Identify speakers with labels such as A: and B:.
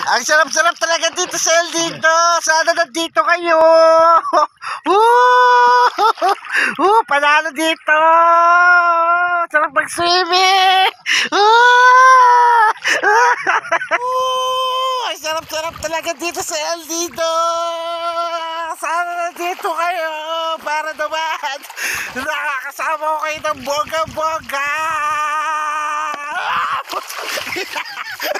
A: Ang sarap-sarap talaga dito sa El Dito. Sana nandito kayo. Woo! Woo! Panalo dito. Sarap mag-swimming. Woo! Woo! Ang sarap-sarap talaga dito sa El Dito. Sana nandito kayo para naman nakakasama ko kayo ng bongga-bongga.